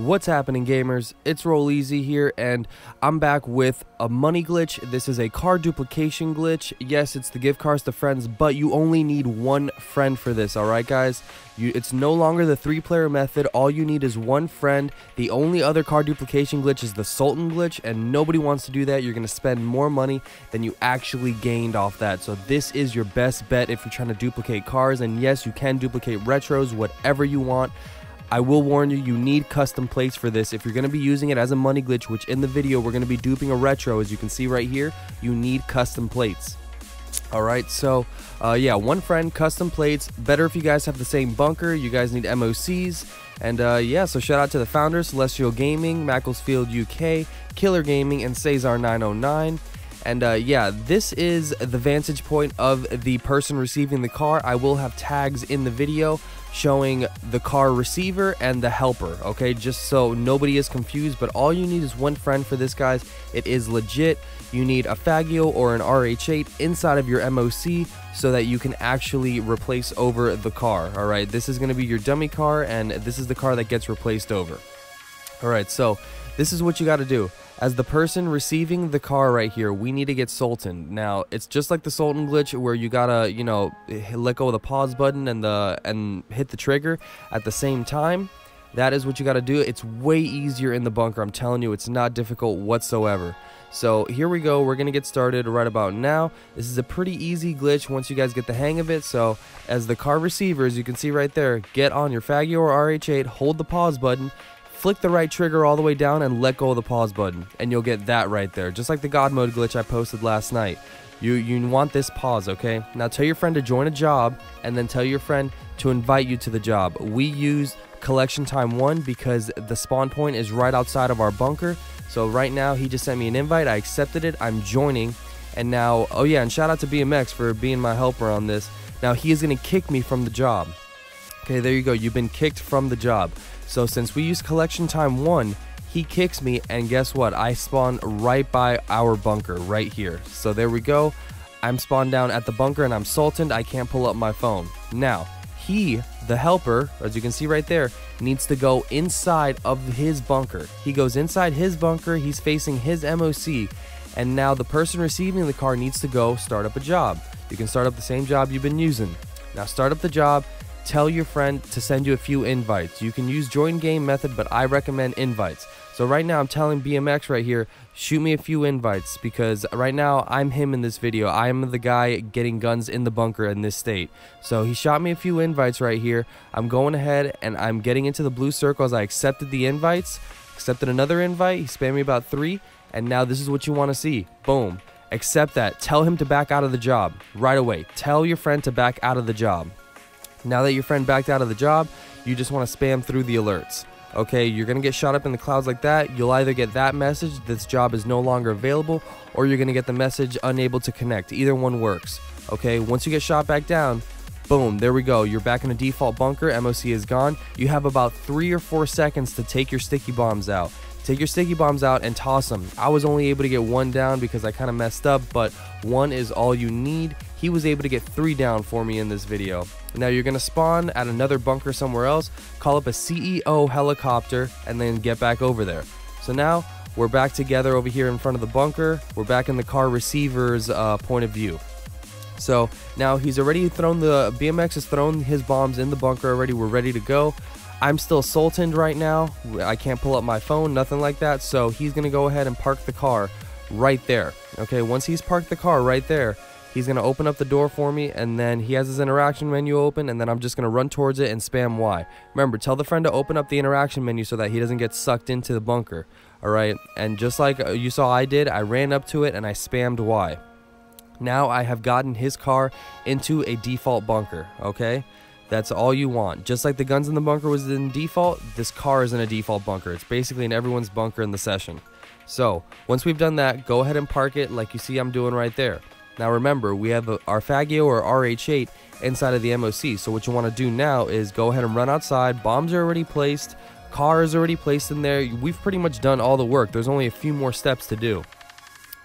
What's happening, gamers? It's Rolleezy here, and I'm back with a money glitch. This is a car duplication glitch. Yes, it's the gift cars to friends, but you only need one friend for this, alright, guys? You, it's no longer the three player method. All you need is one friend. The only other car duplication glitch is the Sultan glitch, and nobody wants to do that. You're going to spend more money than you actually gained off that. So, this is your best bet if you're trying to duplicate cars. And yes, you can duplicate retros, whatever you want. I will warn you, you need custom plates for this. If you're going to be using it as a money glitch, which in the video we're going to be duping a retro, as you can see right here, you need custom plates. All right, so uh, yeah, one friend, custom plates. Better if you guys have the same bunker. You guys need MOCs. And uh, yeah, so shout out to the founders Celestial Gaming, Macclesfield UK, Killer Gaming, and ZASAR909. And uh, yeah, this is the vantage point of the person receiving the car. I will have tags in the video showing the car receiver and the helper, okay? Just so nobody is confused, but all you need is one friend for this, guys. It is legit. You need a Faggio or an RH8 inside of your MOC so that you can actually replace over the car, all right? This is going to be your dummy car, and this is the car that gets replaced over. All right, so this is what you got to do. As the person receiving the car right here, we need to get Sultan. Now, it's just like the Sultan glitch where you gotta, you know, let go of the pause button and the and hit the trigger at the same time. That is what you gotta do. It's way easier in the bunker. I'm telling you, it's not difficult whatsoever. So here we go. We're gonna get started right about now. This is a pretty easy glitch once you guys get the hang of it. So as the car receiver, as you can see right there, get on your Faggio or RH8, hold the pause button, flick the right trigger all the way down and let go of the pause button and you'll get that right there just like the god mode glitch i posted last night. You you want this pause okay? Now tell your friend to join a job and then tell your friend to invite you to the job. We use collection time one because the spawn point is right outside of our bunker. So right now he just sent me an invite. I accepted it. I'm joining. And now oh yeah and shout out to bmx for being my helper on this. Now he is going to kick me from the job okay there you go you've been kicked from the job so since we use collection time one, he kicks me and guess what? I spawn right by our bunker right here. So there we go. I'm spawned down at the bunker and I'm sultaned. I can't pull up my phone. Now, he, the helper, as you can see right there, needs to go inside of his bunker. He goes inside his bunker, he's facing his MOC, and now the person receiving the car needs to go start up a job. You can start up the same job you've been using. Now start up the job, tell your friend to send you a few invites. You can use join game method, but I recommend invites. So right now I'm telling BMX right here, shoot me a few invites because right now I'm him in this video. I am the guy getting guns in the bunker in this state. So he shot me a few invites right here. I'm going ahead and I'm getting into the blue circles. I accepted the invites, accepted another invite. He spammed me about three. And now this is what you want to see. Boom. Accept that. Tell him to back out of the job right away. Tell your friend to back out of the job. Now that your friend backed out of the job, you just want to spam through the alerts. Okay, you're going to get shot up in the clouds like that. You'll either get that message, this job is no longer available, or you're going to get the message unable to connect. Either one works. Okay, once you get shot back down, boom, there we go. You're back in a default bunker. MOC is gone. You have about three or four seconds to take your sticky bombs out. Take your sticky bombs out and toss them. I was only able to get one down because I kind of messed up, but one is all you need. He was able to get three down for me in this video. Now you're to spawn at another bunker somewhere else, call up a CEO helicopter, and then get back over there. So now we're back together over here in front of the bunker. We're back in the car receiver's uh, point of view. So now he's already thrown the BMX has thrown his bombs in the bunker already. We're ready to go. I'm still sultaned right now. I can't pull up my phone, nothing like that. So he's gonna go ahead and park the car right there. Okay, once he's parked the car right there, He's going to open up the door for me, and then he has his interaction menu open, and then I'm just going to run towards it and spam Y. Remember, tell the friend to open up the interaction menu so that he doesn't get sucked into the bunker. Alright, and just like uh, you saw I did, I ran up to it and I spammed Y. Now I have gotten his car into a default bunker, okay? That's all you want. Just like the guns in the bunker was in default, this car is in a default bunker. It's basically in everyone's bunker in the session. So, once we've done that, go ahead and park it like you see I'm doing right there. Now remember, we have our Faggio or RH8 inside of the MOC. So what you want to do now is go ahead and run outside. Bombs are already placed. Car is already placed in there. We've pretty much done all the work. There's only a few more steps to do.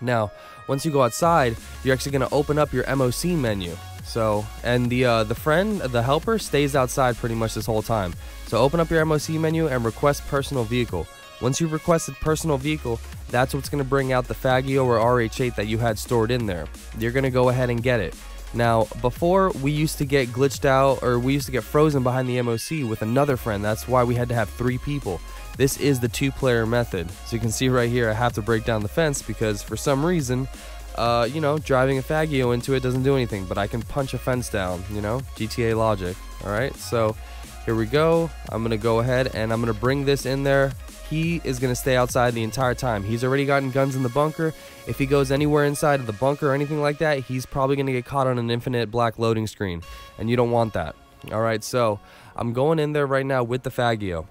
Now, once you go outside, you're actually going to open up your MOC menu. So, and the uh, the friend, the helper, stays outside pretty much this whole time. So open up your MOC menu and request personal vehicle. Once you've requested personal vehicle, that's what's going to bring out the Faggio or RH8 that you had stored in there. You're going to go ahead and get it. Now, before we used to get glitched out or we used to get frozen behind the MOC with another friend. That's why we had to have three people. This is the two player method. So you can see right here, I have to break down the fence because for some reason, uh, you know, driving a Faggio into it doesn't do anything, but I can punch a fence down, you know, GTA logic. All right, so here we go. I'm gonna go ahead and I'm gonna bring this in there. He is gonna stay outside the entire time. He's already gotten guns in the bunker. If he goes anywhere inside of the bunker or anything like that, he's probably gonna get caught on an infinite black loading screen, and you don't want that. All right, so I'm going in there right now with the Faggio.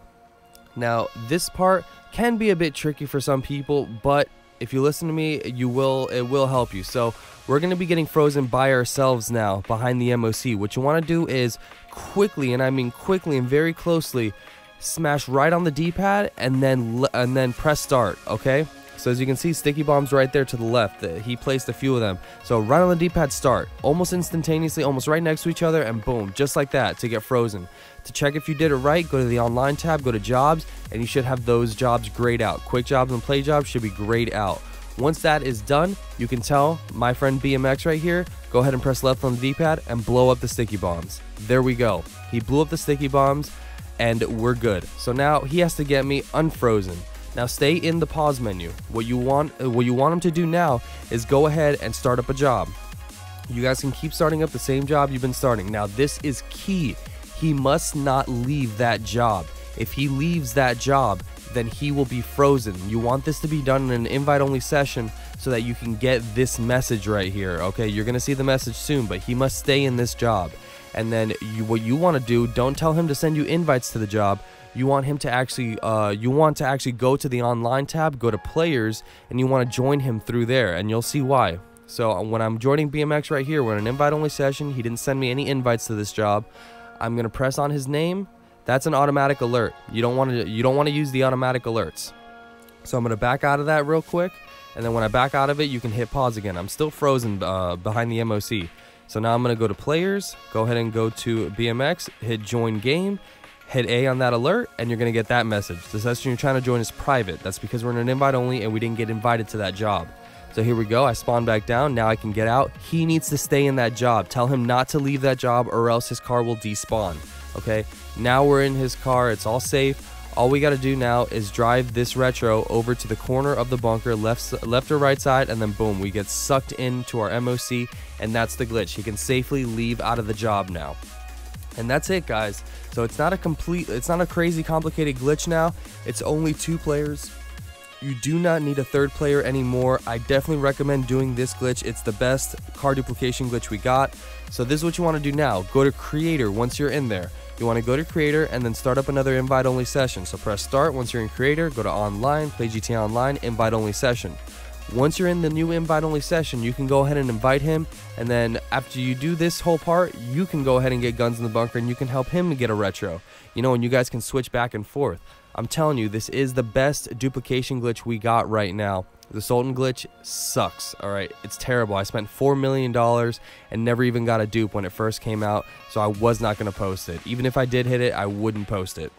Now, this part can be a bit tricky for some people, but if you listen to me, you will it will help you. So we're going to be getting frozen by ourselves now behind the MOC. What you want to do is quickly, and I mean quickly and very closely, smash right on the D-pad and then and then press start. Okay. So as you can see, sticky bombs right there to the left. He placed a few of them. So right on the D-pad start, almost instantaneously, almost right next to each other, and boom, just like that to get frozen. To check if you did it right, go to the online tab, go to jobs, and you should have those jobs grayed out. Quick jobs and play jobs should be grayed out. Once that is done, you can tell my friend BMX right here, go ahead and press left on the D-pad and blow up the sticky bombs. There we go. He blew up the sticky bombs and we're good. So now he has to get me unfrozen. Now stay in the pause menu. What you want uh, what you want him to do now is go ahead and start up a job. You guys can keep starting up the same job you've been starting. Now this is key. He must not leave that job. If he leaves that job, then he will be frozen. You want this to be done in an invite only session so that you can get this message right here. Okay, you're to see the message soon, but he must stay in this job. And then you, what you want to do, don't tell him to send you invites to the job. You want him to actually uh, you want to actually go to the online tab go to players and you want to join him through there and you'll see why. So uh, when i'm joining bmx right here we're in an invite only session he didn't send me any invites to this job i'm going to press on his name that's an automatic alert. You don't want to you don't want to use the automatic alerts. So i'm going to back out of that real quick and then when i back out of it you can hit pause again. I'm still frozen uh, behind the moc so now i'm going to go to players go ahead and go to bmx hit join game hit A on that alert, and you're going to get that message. The session you're trying to join is private. That's because we're in an invite only and we didn't get invited to that job. So here we go. I spawn back down. Now I can get out. He needs to stay in that job. Tell him not to leave that job or else his car will despawn. Okay. Now we're in his car. It's all safe. All we got to do now is drive this retro over to the corner of the bunker, left, left or right side, and then boom, we get sucked into our MOC, and that's the glitch. He can safely leave out of the job now. And that's it, guys. So it's not a complete, it's not a crazy complicated glitch now. It's only two players. You do not need a third player anymore. I definitely recommend doing this glitch. It's the best car duplication glitch we got. So this is what you want to do now. Go to creator once you're in there. You want to go to creator and then start up another invite only session. So press start once you're in creator, go to online, play GTA Online, invite only session. Once you're in the new invite only session, you can go ahead and invite him. And then after you do this whole part, you can go ahead and get guns in the bunker and you can help him get a retro. You know, and you guys can switch back and forth. I'm telling you, this is the best duplication glitch we got right now. The Sultan glitch sucks, alright? It's terrible. I spent $4 million and never even got a dupe when it first came out, so I was not going to post it. Even if I did hit it, I wouldn't post it.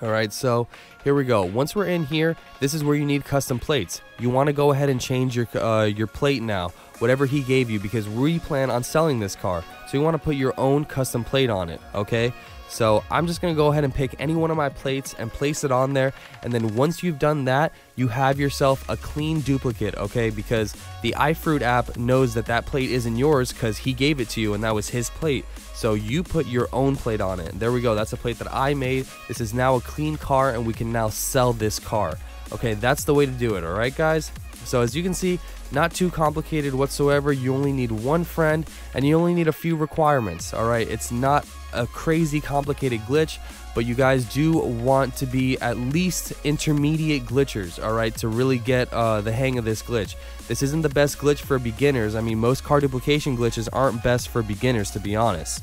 All right, so here we go. Once we're in here, this is where you need custom plates. You want to go ahead and change your uh, your plate now, whatever he gave you, because we plan on selling this car. So you want to put your own custom plate on it, okay? So I'm just to go ahead and pick any one of my plates and place it on there. And then once you've done that, you have yourself a clean duplicate, okay? Because the iFruit app knows that that plate isn't yours because he gave it to you and that was his plate. So you put your own plate on it. There we go. That's a plate that I made. This is now a clean car and we can now sell this car. Okay, that's the way to do it, all right, guys? So as you can see, not too complicated whatsoever. You only need one friend and you only need a few requirements. All right. It's not a crazy complicated glitch, but you guys do want to be at least intermediate glitchers. All right. To really get uh, the hang of this glitch. This isn't the best glitch for beginners. I mean, most car duplication glitches aren't best for beginners, to be honest.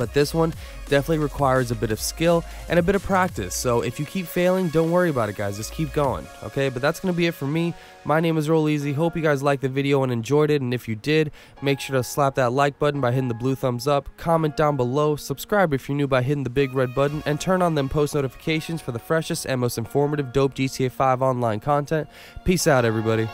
But this one definitely requires a bit of skill and a bit of practice. So if you keep failing, don't worry about it, guys. Just keep going, okay? But that's going to be it for me. My name is Rolleezy. Hope you guys liked the video and enjoyed it. And if you did, make sure to slap that like button by hitting the blue thumbs up, comment down below, subscribe if you're new by hitting the big red button, and turn on them post notifications for the freshest and most informative dope GTA 5 online content. Peace out, everybody.